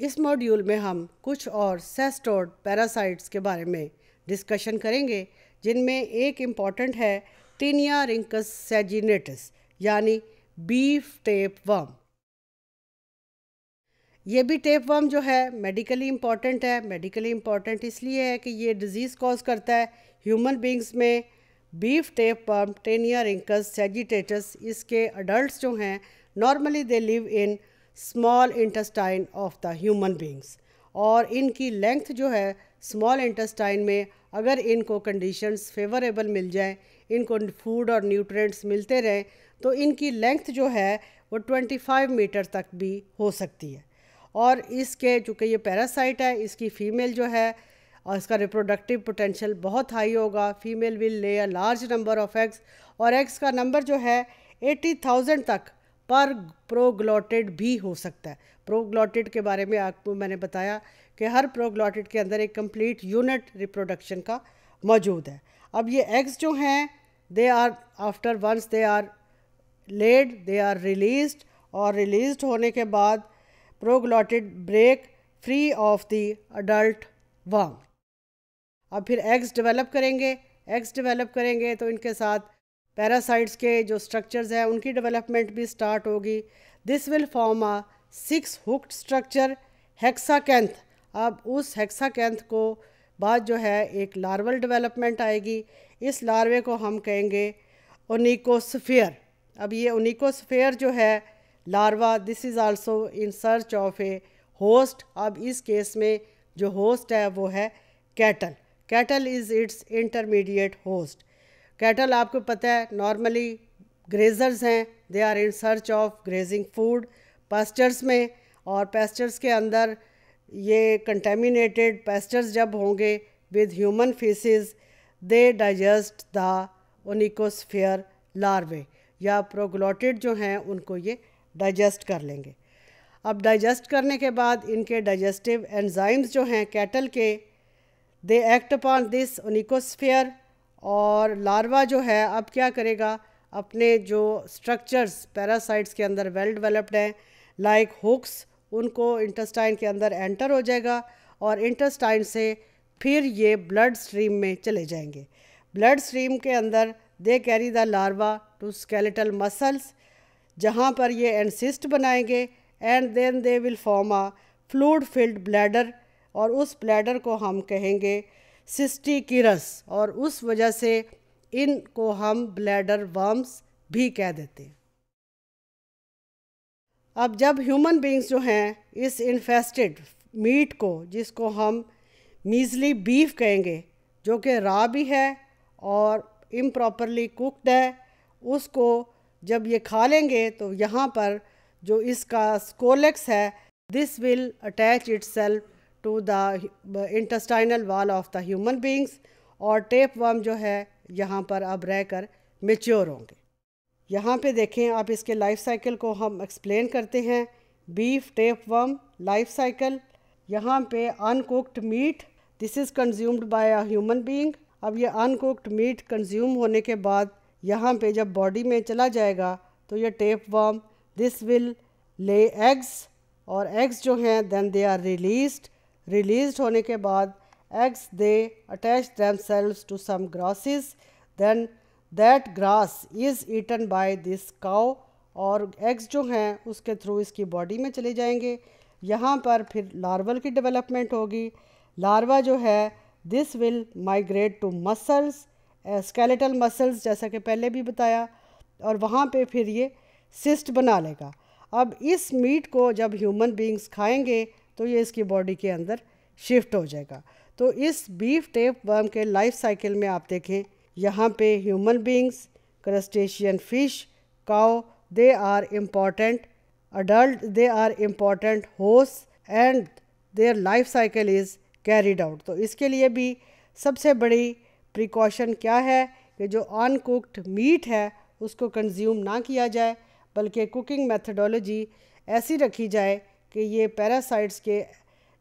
इस मॉड्यूल में हम कुछ और सेस्टोड पैरासाइट्स के बारे में डिस्कशन करेंगे, जिनमें एक इंपॉर्टेंट है टीनिया रिंकस सेजिनेटस यानी बीफ टेप वर्म ये भी टेप वर्म जो है मेडिकली इंपॉर्टेंट है मेडिकली इंपॉर्टेंट इसलिए है कि ये डिज़ीज़ कॉज करता है ह्यूमन बींग्स में. Beef tape worm taeniarhynchus saginatus इसके अडल्ट जो हैं normally they live in small intestine of the human beings और इनकी लेंथ जो है स्मॉल इंटेस्टाइन में अगर इनको कंडीशंस फेवरेबल मिल जाएँ, इनको फ़ूड और न्यूट्रिएंट्स मिलते रहें तो इनकी लेंथ जो है, वो 25 मीटर तक भी हो सकती है। और इसके चूँकि ये पैरासाइट है, इसकी फ़ीमेल जो है, और इसका रिप्रोडक्टिव पोटेंशियल बहुत हाई होगा। Female will lay a large number of eggs और एग्स का नंबर जो है एटी थाउज़ेंड तक पर प्रोग्लॉटेड भी हो सकता है। प्रोग्लॉटेड के बारे में आपको मैंने बताया कि हर प्रोग्लॉटेड के अंदर एक कंप्लीट यूनिट रिप्रोडक्शन का मौजूद है। अब ये एग्स जो हैं they are after once they are laid they are release और रिलीज़ होने के बाद proglottid break free of the adult worm अब फिर एग्स डेवलप करेंगे। एग्स डेवलप करेंगे तो इनके साथ पैरासाइट्स के जो स्ट्रक्चर्स हैं, उनकी डेवलपमेंट भी स्टार्ट होगी। This will form a six hooked structure hexacanth अब उस हेक्साकेंथ को बाद जो है, एक लार्वल डेवलपमेंट आएगी। इस लार्वे को हम कहेंगे ओनिकोस्फेयर अब ये ओनिकोस्फेयर जो है larva this is also in search of a host अब इस केस में जो होस्ट है, वो है cattle cattle is its intermediate host cattle आपको पता है नॉर्मली ग्रेजर्स हैं. They are in search of grazing food pastures में और पेस्टर्स के अंदर ये कंटेमिनेटेड पेस्टर्स जब होंगे with human faeces they digest the oncosphere larvae या प्रोग्लोटेड जो हैं, उनको ये डाइजेस्ट कर लेंगे. अब डाइजेस्ट करने के बाद इनके डाइजेस्टिव एंजाइम्स जो हैं कैटल के they act upon this oncosphere और लार्वा जो है, अब क्या करेगा? अपने जो स्ट्रक्चर्स पैरासाइट्स के अंदर वेल डेवलप्ड हैं लाइक हुक्स उनको इंटेस्टाइन के अंदर एंटर हो जाएगा और इंटेस्टाइन से फिर ये ब्लड स्ट्रीम में चले जाएँगे। ब्लड स्ट्रीम के अंदर they carry the larva to skeletal muscles जहाँ पर ये एनसिस्ट बनाएँगे and then they will form a fluid filled bladder और उस ब्लैडर को हम कहेंगे सिस्टिकिरस और उस वजह से इनको हम ब्लैडर वर्म्स भी कह देते हैं। अब जब ह्यूमन बींग्स जो हैं इस इन्फेस्टेड मीट को, जिसको हम मीजली बीफ कहेंगे, जो कि रा भी है और इम्प्रॉपरली कुकड है, उसको जब ये खा लेंगे तो यहाँ पर जो इसका स्कोलेक्स है this will attach its self to the intestinal wall of the human beings और टेप वर्म जो है, यहाँ पर अब रहकर मेच्योर होंगे। यहाँ पे देखें, आप इसके लाइफ साइकिल को हम एक्सप्लेन करते हैं। Beef tape worm life cycle यहाँ पे uncooked meat this is consumed by a human being अब ये अनकुकड मीट कंज्यूम होने के बाद, यहाँ पे जब बॉडी में चला जाएगा तो ये tape worm this will lay eggs और एग्स जो हैं then they are released release होने के बाद eggs they attach themselves to some grasses then that grass is eaten by this cow और एग्स जो हैं, उसके थ्रू इसकी बॉडी में चले जाएँगे। यहाँ पर फिर लार्वल की डेवलपमेंट होगी। लार्वा जो है this will migrate to muscles skeletal muscles जैसा कि पहले भी बताया। और वहाँ पे फिर ये सिस्ट बना लेगा। अब इस मीट को जब ह्यूमन बींग्स खाएँगे तो ये इसकी बॉडी के अंदर शिफ्ट हो जाएगा। तो इस बीफ टेप वर्म के लाइफ साइकिल में आप देखें, यहाँ पे human beings crustacean fish cow they are important adult they are important host and their life cycle is carried out तो इसके लिए भी सबसे बड़ी प्रिकॉशन क्या है कि जो अनकुकड मीट है, उसको कंज्यूम ना किया जाए, बल्कि कुकिंग मेथडोलॉजी ऐसी रखी जाए कि ये पैरासाइट्स के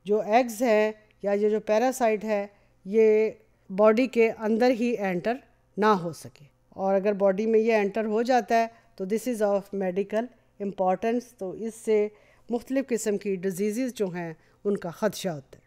जो एग्स हैं या ये जो पैरासाइट है, ये बॉडी के अंदर ही एंटर ना हो सके। और अगर बॉडी में ये एंटर हो जाता है तो this is of medical importance तो इससे मुख्तलिफ़ किस्म की डिज़ीज़ जो हैं, उनका ख़दशा होता है।